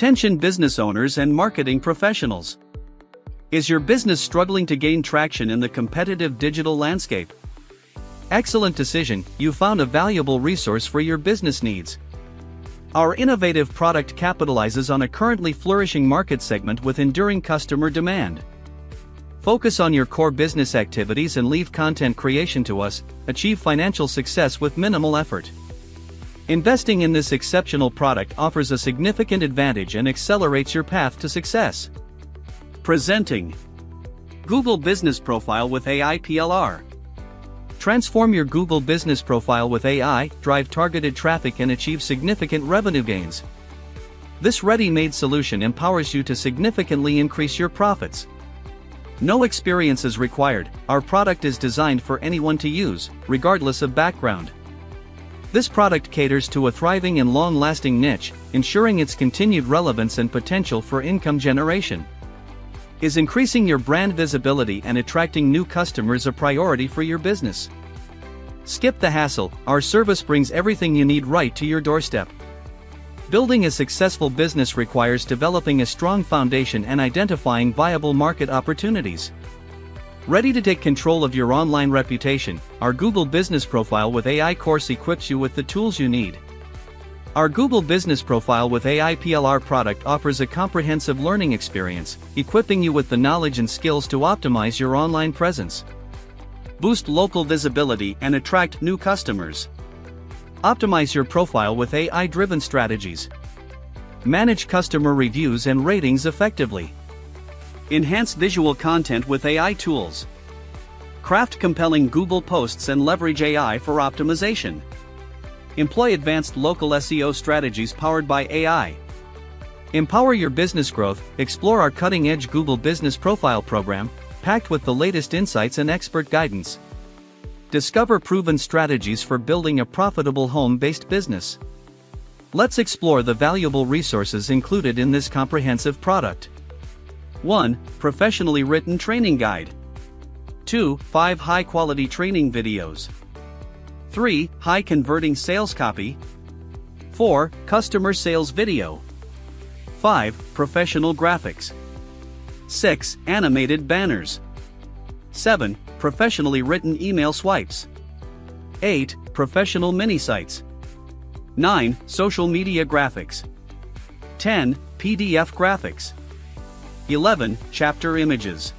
Attention business owners and marketing professionals. Is your business struggling to gain traction in the competitive digital landscape? Excellent decision, you found a valuable resource for your business needs. Our innovative product capitalizes on a currently flourishing market segment with enduring customer demand. Focus on your core business activities and leave content creation to us, achieve financial success with minimal effort. Investing in this exceptional product offers a significant advantage and accelerates your path to success. Presenting Google Business Profile with AI PLR. Transform your Google Business Profile with AI, drive targeted traffic, and achieve significant revenue gains. This ready made solution empowers you to significantly increase your profits. No experience is required, our product is designed for anyone to use, regardless of background. This product caters to a thriving and long-lasting niche, ensuring its continued relevance and potential for income generation. Is increasing your brand visibility and attracting new customers a priority for your business? Skip the hassle, our service brings everything you need right to your doorstep. Building a successful business requires developing a strong foundation and identifying viable market opportunities. Ready to take control of your online reputation, our Google Business Profile with AI course equips you with the tools you need. Our Google Business Profile with AI PLR product offers a comprehensive learning experience, equipping you with the knowledge and skills to optimize your online presence. Boost local visibility and attract new customers. Optimize your profile with AI driven strategies. Manage customer reviews and ratings effectively. Enhance visual content with AI tools. Craft compelling Google posts and leverage AI for optimization. Employ advanced local SEO strategies powered by AI. Empower your business growth, explore our cutting edge Google Business Profile program, packed with the latest insights and expert guidance. Discover proven strategies for building a profitable home based business. Let's explore the valuable resources included in this comprehensive product. 1. Professionally written training guide. 2. 5 high quality training videos. 3. High converting sales copy. 4. Customer sales video. 5. Professional graphics. 6. Animated banners. 7. Professionally written email swipes. 8. Professional mini sites. 9. Social media graphics. 10. PDF graphics. 11. Chapter images.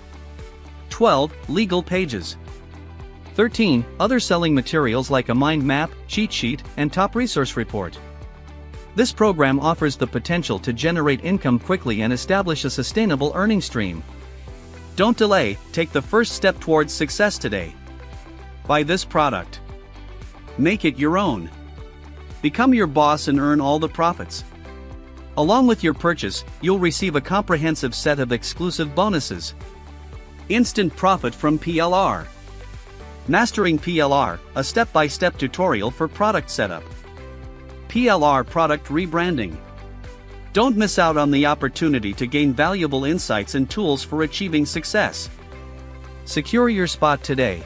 12. Legal pages. 13. Other selling materials like a mind map, cheat sheet, and top resource report. This program offers the potential to generate income quickly and establish a sustainable earning stream. Don't delay, take the first step towards success today. Buy this product. Make it your own. Become your boss and earn all the profits. Along with your purchase, you'll receive a comprehensive set of exclusive bonuses. Instant profit from PLR. Mastering PLR, a step by step tutorial for product setup. PLR product rebranding. Don't miss out on the opportunity to gain valuable insights and tools for achieving success. Secure your spot today.